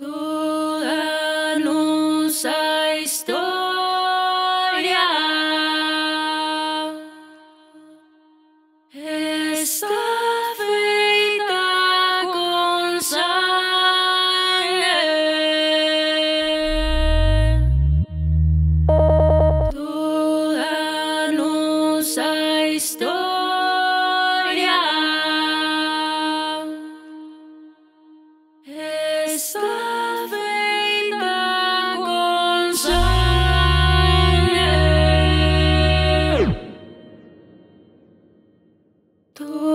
Toda nosa historia con sangue. Toda nosa historia Tú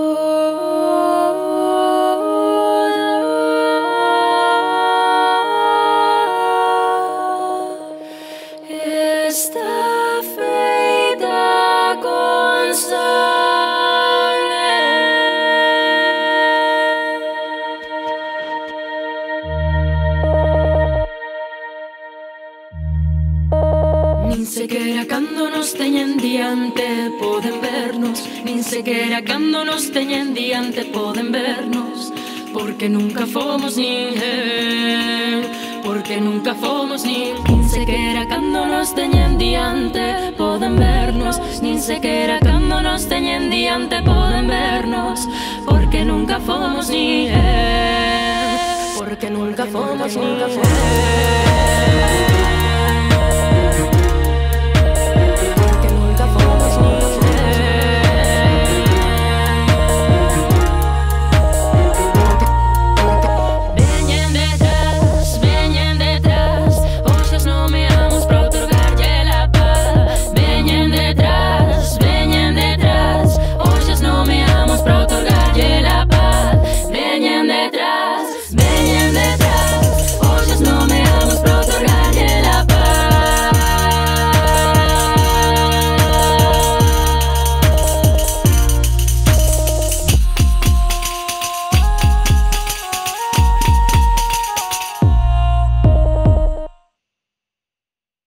Nin sequera cando nos teñen diante poden vernos. Nin sequera cando nos teñen diante poden vernos. Porque nunca fomos ninguén Porque nunca fomos nin Nin sequera cando nos teñen diante poden vernos. Nin sequera cando nos teñen diante poden vernos. Porque nunca fomos ninguén Porque nunca fomos ninguén